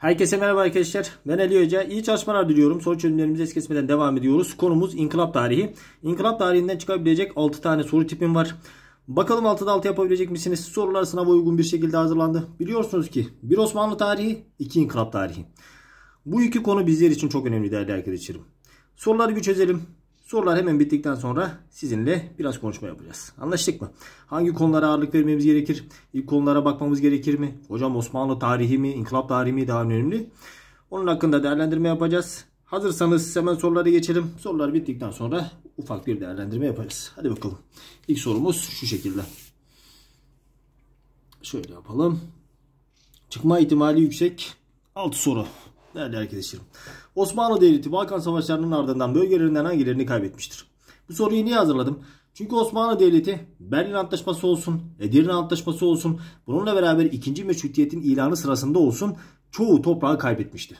Herkese merhaba arkadaşlar. Ben Ali Hoca. İyi çalışmalar diliyorum. Soru çözümlerimizi es kesmeden devam ediyoruz. Konumuz inkılap tarihi. İnkılap tarihinden çıkabilecek 6 tane soru tipim var. Bakalım 6'da 6 yapabilecek misiniz? Sorular sınava uygun bir şekilde hazırlandı. Biliyorsunuz ki bir Osmanlı tarihi, iki inkılap tarihi. Bu iki konu bizler için çok önemli değerli arkadaşlarım. Soruları bir çözelim. Sorular hemen bittikten sonra sizinle biraz konuşma yapacağız. Anlaştık mı? Hangi konulara ağırlık vermemiz gerekir? İlk konulara bakmamız gerekir mi? Hocam Osmanlı tarihi mi, inkılap tarihi mi daha önemli? Onun hakkında değerlendirme yapacağız. Hazırsanız hemen soruları geçelim. Sorular bittikten sonra ufak bir değerlendirme yaparız. Hadi bakalım. İlk sorumuz şu şekilde. Şöyle yapalım. Çıkma ihtimali yüksek. 6 soru. Değerli arkadaşlarım. Osmanlı Devleti Balkan Savaşları'nın ardından bölgelerinden hangilerini kaybetmiştir? Bu soruyu niye hazırladım? Çünkü Osmanlı Devleti Berlin Antlaşması olsun, Edirne Antlaşması olsun, bununla beraber 2. Meşrutiyet'in ilanı sırasında olsun çoğu toprağı kaybetmişti.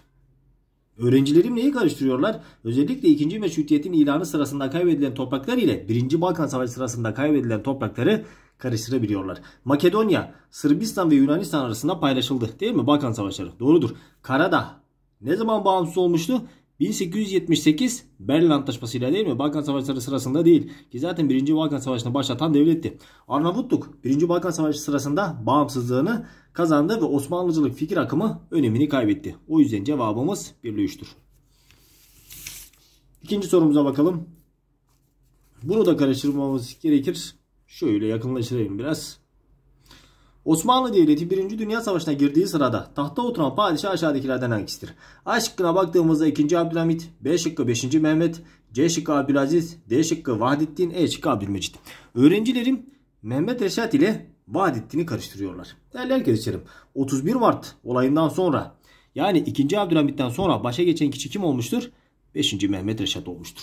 Öğrencilerim neyi karıştırıyorlar? Özellikle 2. Meşrutiyet'in ilanı sırasında kaybedilen topraklar ile 1. Balkan Savaşı sırasında kaybedilen toprakları karıştırabiliyorlar. Makedonya, Sırbistan ve Yunanistan arasında paylaşıldı değil mi? Balkan Savaşları. Doğrudur. Karadağ, ne zaman bağımsız olmuştu? 1878 Berlin Antlaşması ile değil mi? Balkan Savaşları sırasında değil. Ki zaten 1. Balkan Savaşı'nı başlatan devletti. Arnavutluk 1. Balkan Savaşı sırasında bağımsızlığını kazandı ve Osmanlıcılık fikir akımı önemini kaybetti. O yüzden cevabımız 1 ile 3'tür. İkinci sorumuza bakalım. Bunu da karıştırmamız gerekir. Şöyle yakınlaştırayım biraz. Osmanlı Devleti 1. Dünya Savaşı'na girdiği sırada tahta oturan padişah aşağıdakilerden hangisidir? A şıkkına baktığımızda 2. Abdülhamit, B şıkkı 5. Mehmet, C şıkkı Abdülaziz, D şıkkı Vahdettin, E şıkkı Abdülmecit. Öğrencilerim Mehmet Reşat ile Vahdettin'i karıştırıyorlar. Değerli arkadaşlarım 31 Mart olayından sonra yani 2. Abdülhamit'ten sonra başa geçen kişi kim olmuştur? 5. Mehmet Reşat olmuştur.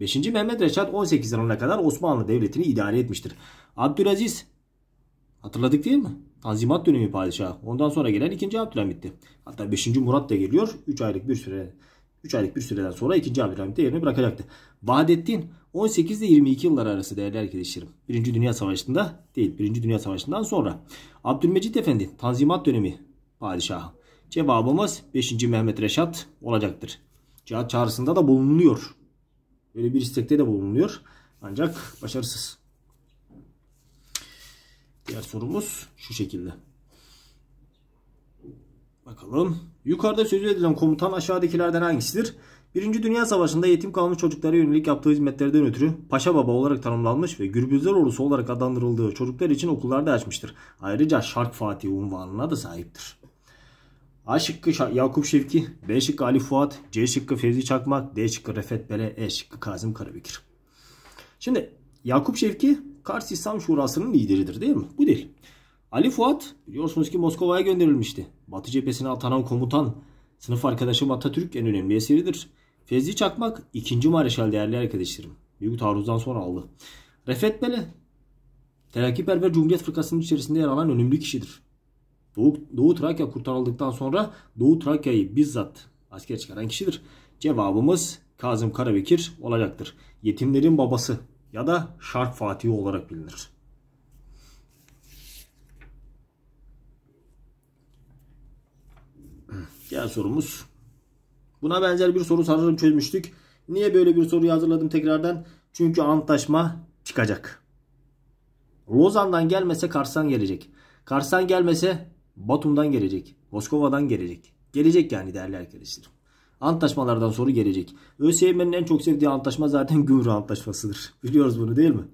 5. Mehmet Reşat 18 yılına kadar Osmanlı Devleti'ni idare etmiştir. Abdülaziz Hatırladık değil mi? Tanzimat dönemi padişahı. Ondan sonra gelen 2. Abdülhamit'ti. Hatta 5. Murat da geliyor. 3 aylık bir süre 3 aylık bir süreden sonra 2. Abdülhamit'e yerini bırakacaktı. Vahdettin 18 ile 22 yıllar arası değerli arkadaşlarım. 1. Dünya Savaşı'nda değil. 1. Dünya Savaşı'ndan sonra. Abdülmecit Efendi Tanzimat dönemi padişahı. Cevabımız 5. Mehmet Reşat olacaktır. Cihat çağrısında da bulunuyor. Böyle bir istekte de bulunuyor. Ancak başarısız. Diğer sorumuz şu şekilde. Bakalım. Yukarıda sözü edilen komutan aşağıdakilerden hangisidir? Birinci Dünya Savaşı'nda yetim kalmış çocuklara yönelik yaptığı hizmetlerden ötürü Paşa Baba olarak tanımlanmış ve Gürbüzler Ordusu olarak adlandırıldığı çocuklar için okullarda açmıştır. Ayrıca Şark Fatih unvanına da sahiptir. A şıkkı Yakup Şevki, B şıkkı Ali Fuat, C şıkkı Fevzi Çakmak, D şıkkı Refet Bele, E şıkkı Kazım Karabekir. Şimdi Yakup Şevki Kars İslam Şurası'nın lideridir değil mi? Bu değil. Ali Fuat biliyorsunuz ki Moskova'ya gönderilmişti. Batı cephesine atanan komutan. Sınıf arkadaşım Atatürk en önemli eseridir. Fevzi Çakmak ikinci mareşal değerli arkadaşlarım. Büyük taarruzdan sonra aldı. Refet Bele Terakkiperver Cumhuriyet Fırkası'nın içerisinde yer alan önemli kişidir. Doğu, Doğu Trakya kurtarıldıktan sonra Doğu Trakya'yı bizzat asker çıkaran kişidir. Cevabımız Kazım Karabekir olacaktır. Yetimlerin babası ya da Şark Fatih olarak bilinir. Diğer sorumuz. Buna benzer bir soru sanırım çözmüştük. Niye böyle bir soruyu hazırladım tekrardan? Çünkü antlaşma çıkacak. Lozan'dan gelmese Kars'tan gelecek. Kars'tan gelmese Batum'dan gelecek. Moskova'dan gelecek. Gelecek yani değerli arkadaşlarım. Antlaşmalardan soru gelecek. ÖSYM'nin en çok sevdiği antlaşma zaten Gümrük Antlaşması'dır. Biliyoruz bunu değil mi?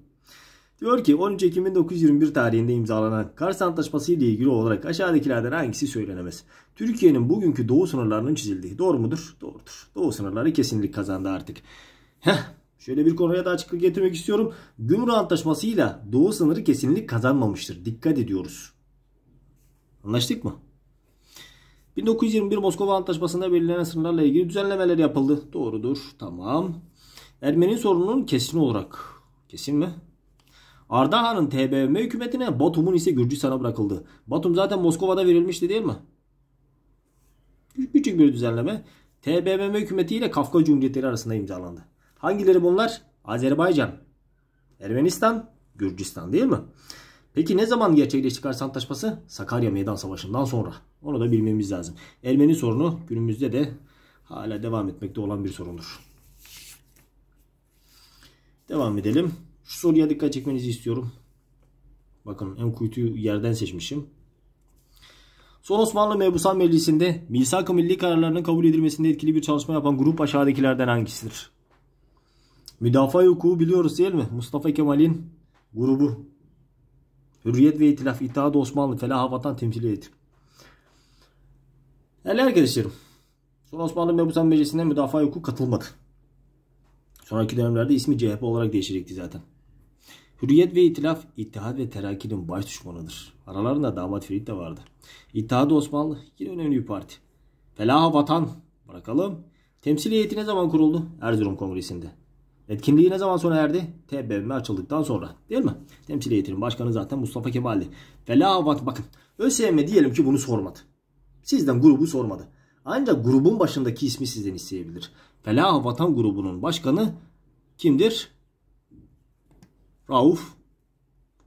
Diyor ki 13 Ekim 1921 tarihinde imzalanan Kars Antlaşması ile ilgili olarak aşağıdakilerden hangisi söylenemez? Türkiye'nin bugünkü doğu sınırlarının çizildiği. Doğru mudur? Doğrudur. Doğu sınırları kesinlik kazandı artık. Heh, şöyle bir konuya da açıklık getirmek istiyorum. Gümrük Antlaşması ile doğu sınırı kesinlik kazanmamıştır. Dikkat ediyoruz. Anlaştık mı? 1921 Moskova Antlaşması'nda belirlenen sınırlarla ilgili düzenlemeler yapıldı. Doğrudur. Tamam. Ermeni sorununun kesin olarak. Kesin mi? Ardahan'ın TBMM hükümetine Batum'un ise Gürcistan'a bırakıldı. Batum zaten Moskova'da verilmişti değil mi? Küçük bir düzenleme. TBMM hükümeti ile Kafka Cumhuriyetleri arasında imzalandı. Hangileri bunlar? Azerbaycan, Ermenistan, Gürcistan değil mi? Peki ne zaman gerçekleşti Kars Antlaşması? Sakarya Meydan Savaşı'ndan sonra. Onu da bilmemiz lazım. Ermeni sorunu günümüzde de hala devam etmekte olan bir sorundur. Devam edelim. Şu soruya dikkat çekmenizi istiyorum. Bakın en kuytuyu yerden seçmişim. Son Osmanlı Mebusan Meclisi'nde misak-ı milli kararlarının kabul edilmesinde etkili bir çalışma yapan grup aşağıdakilerden hangisidir? Müdafaa hukuku biliyoruz değil mi? Mustafa Kemal'in grubu. Hürriyet ve İtilaf, İttihat Osmanlı, Felah Vatan Temsiliyeti. Değerli arkadaşlarım. Son Osmanlı Mebusan Meclisi'ne müdafaa hukuku katılmadı. Sonraki dönemlerde ismi CHP olarak değişecekti zaten. Hürriyet ve İtilaf, İttihat ve Terakki'nin baş düşmanıdır. Aralarında damat Ferit de vardı. İttihat Osmanlı yine önemli bir parti. Felah Vatan bırakalım. Temsil heyeti ne zaman kuruldu? Erzurum Kongresi'nde. Etkinliği ne zaman sona erdi? TBMM açıldıktan sonra. Değil mi? Temsil heyetinin başkanı zaten Mustafa Kemal'di. Felah Vatan bakın. ÖSYM diyelim ki bunu sormadı. Sizden grubu sormadı. Ancak grubun başındaki ismi sizden isteyebilir. Felah Vatan grubunun başkanı kimdir? Rauf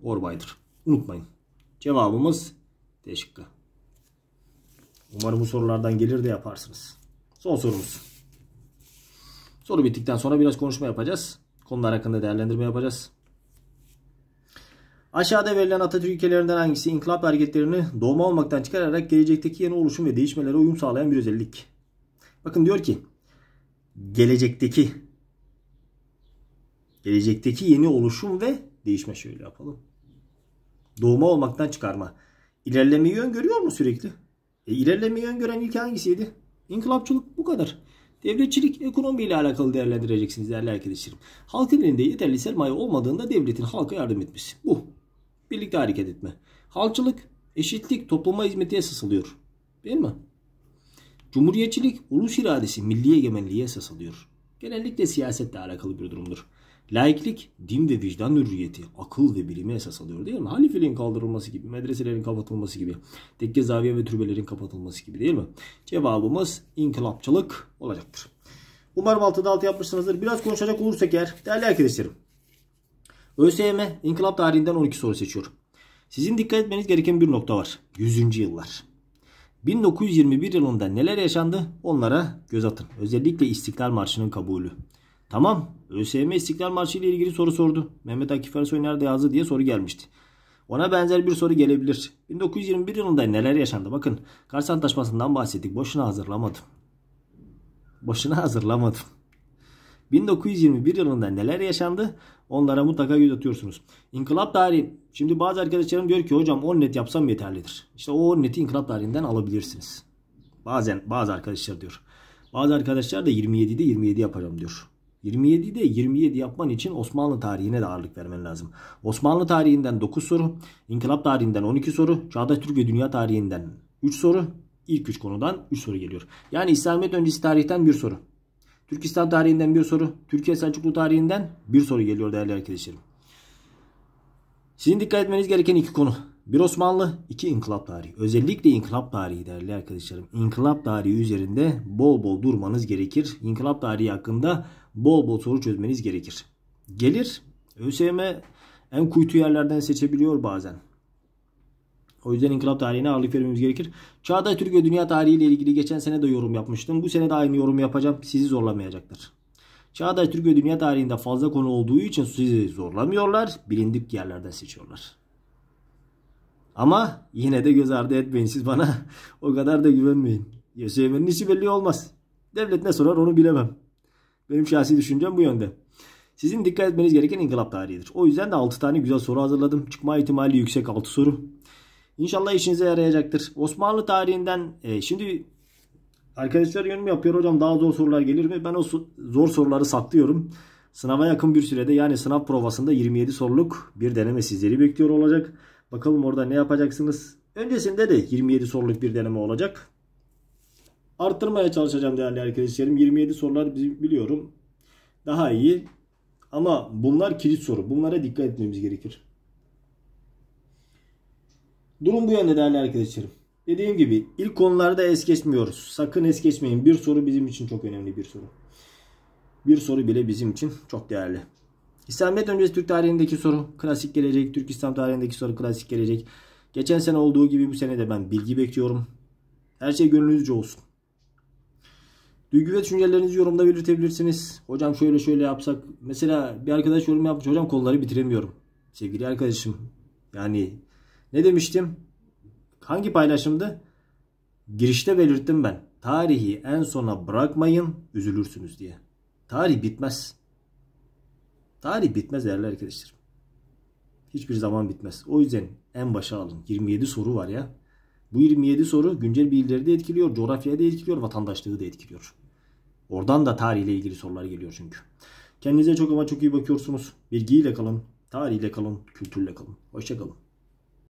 Orbay'dır. Unutmayın. Cevabımız D şıkkı. Umarım bu sorulardan gelir de yaparsınız. Son sorumuz. Soru bittikten sonra biraz konuşma yapacağız. Konular hakkında değerlendirme yapacağız. Aşağıda verilen Atatürk ülkelerinden hangisi inkılap hareketlerini doğma olmaktan çıkararak gelecekteki yeni oluşum ve değişmelere uyum sağlayan bir özellik? Bakın diyor ki gelecekteki gelecekteki yeni oluşum ve değişme şöyle yapalım. Doğma olmaktan çıkarma. İlerlemeyi öngörüyor mu sürekli? E, ilerlemeyi öngören ilk hangisiydi? İnkılapçılık bu kadar. Devletçilik ekonomi ile alakalı değerlendireceksiniz değerli arkadaşlarım. Halkın elinde yeterli sermaye olmadığında devletin halka yardım etmesi. Bu. Birlikte hareket etme. Halkçılık, eşitlik, topluma hizmeti esas alıyor. Değil mi? Cumhuriyetçilik, ulus iradesi, milli egemenliğe esas alıyor. Genellikle siyasetle alakalı bir durumdur. Laiklik, din ve vicdan hürriyeti, akıl ve bilimi esas alıyor değil mi? Halifeliğin kaldırılması gibi, medreselerin kapatılması gibi, tekke zaviye ve türbelerin kapatılması gibi değil mi? Cevabımız inkılapçılık olacaktır. Umarım altıda altı yapmışsınızdır. Biraz konuşacak olursak eğer, değerli arkadaşlarım. ÖSYM inkılap tarihinden 12 soru seçiyor. Sizin dikkat etmeniz gereken bir nokta var. 100. yıllar. 1921 yılında neler yaşandı onlara göz atın. Özellikle İstiklal Marşı'nın kabulü. Tamam. ÖSYM İstiklal Marşı ile ilgili soru sordu. Mehmet Akif Ersoy nerede yazdı diye soru gelmişti. Ona benzer bir soru gelebilir. 1921 yılında neler yaşandı? Bakın Kars Antlaşması'ndan bahsettik. Boşuna hazırlamadım. Boşuna hazırlamadım. 1921 yılında neler yaşandı? Onlara mutlaka göz atıyorsunuz. İnkılap tarihi. Şimdi bazı arkadaşlarım diyor ki hocam 10 net yapsam yeterlidir. İşte o 10 neti inkılap tarihinden alabilirsiniz. Bazen bazı arkadaşlar diyor. Bazı arkadaşlar da 27'de 27 yapacağım diyor. 27'de 27 yapman için Osmanlı tarihine de ağırlık vermen lazım. Osmanlı tarihinden 9 soru, İnkılap tarihinden 12 soru, Çağdaş Türk ve Dünya tarihinden 3 soru, ilk 3 konudan 3 soru geliyor. Yani İslamiyet öncesi tarihten 1 soru. Türk İslam tarihinden 1 soru, Türkiye Selçuklu tarihinden 1 soru geliyor değerli arkadaşlarım. Sizin dikkat etmeniz gereken iki konu. Bir Osmanlı, iki inkılap tarihi. Özellikle inkılap tarihi değerli arkadaşlarım. İnkılap tarihi üzerinde bol bol durmanız gerekir. İnkılap tarihi hakkında bol bol soru çözmeniz gerekir. Gelir. ÖSYM en kuytu yerlerden seçebiliyor bazen. O yüzden inkılap tarihine ağırlık vermemiz gerekir. Çağdaş Türk ve Dünya tarihi ile ilgili geçen sene de yorum yapmıştım. Bu sene de aynı yorum yapacağım. Sizi zorlamayacaktır. Çağdaş Türk ve Dünya tarihinde fazla konu olduğu için sizi zorlamıyorlar. Bilindik yerlerden seçiyorlar. Ama yine de göz ardı etmeyin. Siz bana o kadar da güvenmeyin. YSM'nin işi belli olmaz. Devlet ne sorar onu bilemem. Benim şahsi düşüncem bu yönde. Sizin dikkat etmeniz gereken inkılap tarihidir. O yüzden de 6 tane güzel soru hazırladım. Çıkma ihtimali yüksek 6 soru. İnşallah işinize yarayacaktır. Osmanlı tarihinden e, şimdi arkadaşlar yorum yapıyor hocam daha zor sorular gelir mi? Ben o zor soruları saklıyorum. Sınava yakın bir sürede yani sınav provasında 27 soruluk bir deneme sizleri bekliyor olacak. Bakalım orada ne yapacaksınız? Öncesinde de 27 soruluk bir deneme olacak. Arttırmaya çalışacağım değerli arkadaşlarım. 27 sorular biliyorum. Daha iyi. Ama bunlar kilit soru. Bunlara dikkat etmemiz gerekir. Durum bu yönde değerli arkadaşlarım. Dediğim gibi ilk konularda es geçmiyoruz. Sakın es geçmeyin. Bir soru bizim için çok önemli bir soru. Bir soru bile bizim için çok değerli. İslamiyet öncesi Türk tarihindeki soru klasik gelecek. Türk İslam tarihindeki soru klasik gelecek. Geçen sene olduğu gibi bu sene de ben bilgi bekliyorum. Her şey gönlünüzce olsun. Duygu ve düşüncelerinizi yorumda belirtebilirsiniz. Hocam şöyle şöyle yapsak. Mesela bir arkadaş yorum yapmış. Hocam kolları bitiremiyorum. Sevgili arkadaşım. Yani ne demiştim? Hangi paylaşımdı? Girişte belirttim ben. Tarihi en sona bırakmayın üzülürsünüz diye. Tarih bitmez. Tarih bitmez değerli arkadaşlar. Hiçbir zaman bitmez. O yüzden en başa alın. 27 soru var ya. Bu 27 soru güncel bilgileri de etkiliyor, coğrafyayı da etkiliyor, vatandaşlığı da etkiliyor. Oradan da tarihle ilgili sorular geliyor çünkü. Kendinize çok ama çok iyi bakıyorsunuz. Bilgiyle kalın, tarihle kalın, kültürle kalın. Hoşçakalın.